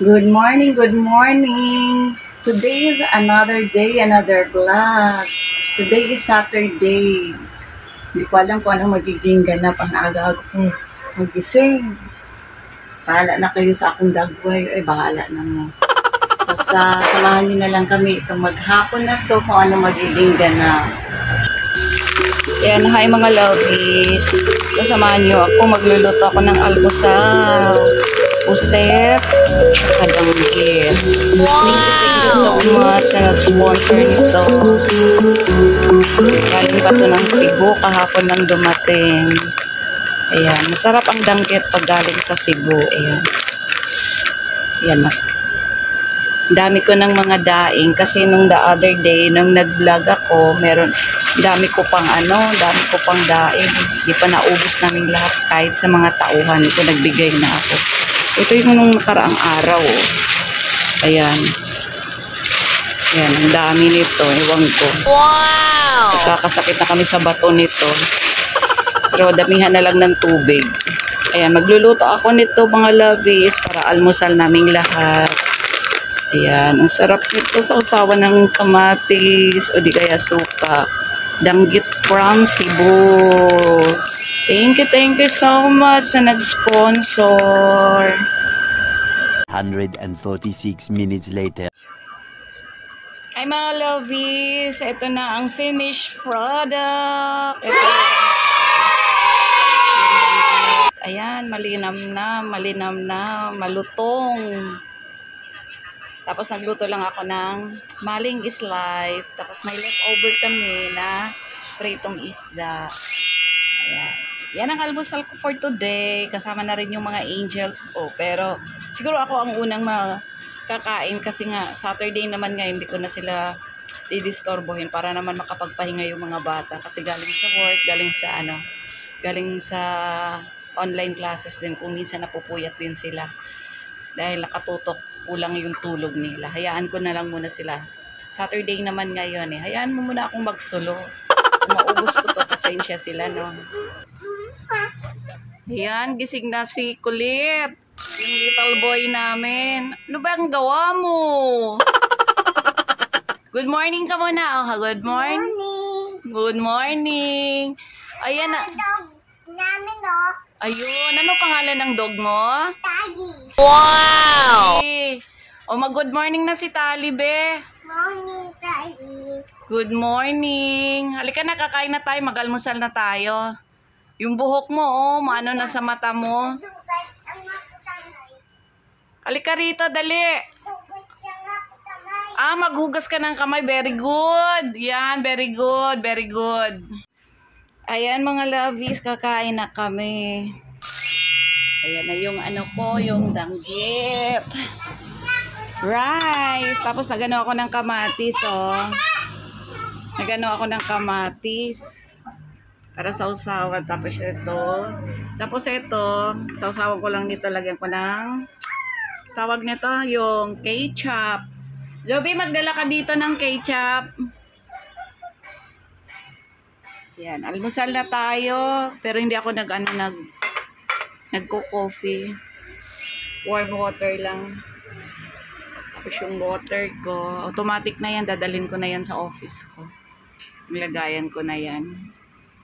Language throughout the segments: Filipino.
Good morning, good morning. Today is another day, another vlog. Today is Saturday. Hindi ko alam kung ano magiging ganap ang aga-aga kong magising. Bahala na kayo sa akong dagway. Ay, bahala na mo. Basta samahan niyo na lang kami itong maghapon na to kung ano magiging ganap. Yan, hi mga lovies. Kasamahan niyo ako, magluluto ako ng almusal. Puset, tsaka danggit. Wow! Thank you so much sa nag-sponsor nito. Galing pa to ng Cebu, kahapon lang dumating. Ayan, masarap ang danggit pag galing sa Cebu. Ayan. Ayan, mas dami ko ng mga daing kasi nung the other day nung nag-vlog ako meron dami ko pang ano dami ko pang daing di pa naubos namin lahat kahit sa mga tauhan ko nagbigay na ako ito yung nung nakaraang araw oh. ayan ayan ang dami nito ewan ko Wow! Kakasakit na kami sa bato nito. Pero damihan na lang ng tubig. Ayan, magluluto ako nito mga lovies para almusal naming lahat. Ayan, ang sarap nito sa usawa ng kamatis o di kaya suka. Danggit from Cebu. Thank you, thank you so much sa nag-sponsor. 146 minutes later. Hi mga lovies! Ito na ang finished product. Ito. Ayan, malinam na, malinam na, malutong. Tapos nagluto lang ako ng maling is life. Tapos may leftover kami na pritong isda. Ayan. Yan ang almusal ko for today. Kasama na rin yung mga angels ko. Pero siguro ako ang unang makakain kasi nga Saturday naman nga hindi ko na sila didistorbohin para naman makapagpahinga yung mga bata. Kasi galing sa work, galing sa ano, galing sa online classes din kung minsan napupuyat din sila. Dahil nakatutok kulang yung tulog nila. Hayaan ko na lang muna sila. Saturday naman ngayon eh. Hayaan mo muna akong magsulo. Maubos ko to, pasensya sila, no? Yan, gising na si Kulit. Yung little boy namin. Ano ba ang gawa mo? Good morning ka muna. Oh, good morning. Good morning. Ayan na. Dog namin, oh. Ayun, ano pangalan ng dog mo? Daddy. Wow! O mag-good morning na si Talibe. Morning, Daddy. Good morning. Halika na, kakain na tayo. Mag-almusal na tayo. Yung buhok mo, oh, maano na sa mata mo. Halika rito, dali. Ah, maghugas ka ng kamay. Very good. Yan, very good, very good. Ayan mga lovies, kakain na kami. Ayan na yung ano ko, yung danggit. Rice. Tapos nagano ako ng kamatis, oh. Nagano ako ng kamatis. Para sa usawan. Tapos ito. Tapos ito, sa usawan ko lang dito, lagyan ko ng tawag nito, yung ketchup. Joby, magdala ka dito ng ketchup. Yan, almusal na tayo. Pero hindi ako nag, ano, nag, nagko-coffee. Warm water lang. Tapos yung water ko, automatic na yan, dadalhin ko na yan sa office ko. Nilagayan ko na yan.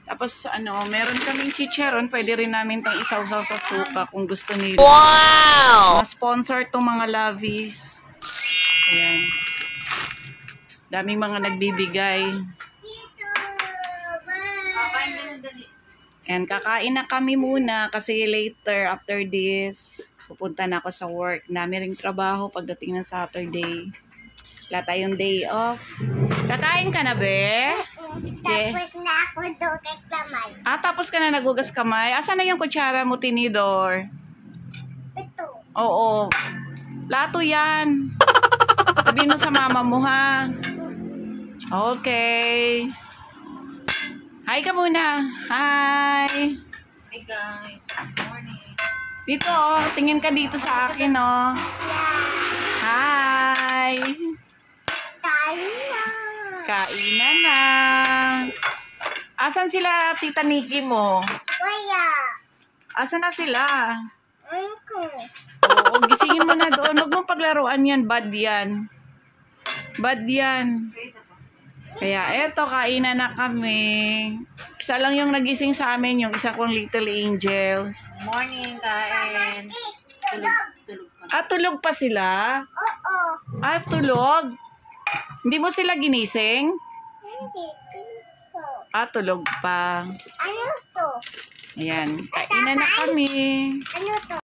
Tapos ano, meron kaming chicharon, pwede rin namin tong isaw-saw sa suka kung gusto nila. Wow! Mga sponsor tong mga lovies. Ayan. Daming mga nagbibigay. And kakain na kami muna kasi later after this, pupunta na ako sa work. Dami ring trabaho pagdating ng Saturday. Wala tayong day off. Kakain ka na, be? Yeah. Tapos na ako dugat kamay. Ah, tapos ka na nagugas kamay. Asan na yung kutsara mo, tinidor? Ito. Oo. Lato yan. Sabihin mo sa mama mo, ha? Okay. Hi ka muna. Hi. Hi guys. Good morning. Dito, oh. Tingin ka dito sa akin, oh. Hi. Kainan na. Asan sila, Tita Nikki mo? Kuya. Asan na sila? Unko. Oo, gisingin mo na na doon. Huwag mong paglaruan yan. Bad yan. Bad yan. Kaya eto, kainan na kami. Isa lang yung nagising sa amin, yung isa kong little angels. Morning, kain. Tulog. Tulog pa. Ah, tulog pa sila? Oo. Ah, tulog? Hindi mo sila ginising? Hindi. Ah, tulog pa. Ano to? Ayan, kainan na kami. Ano to?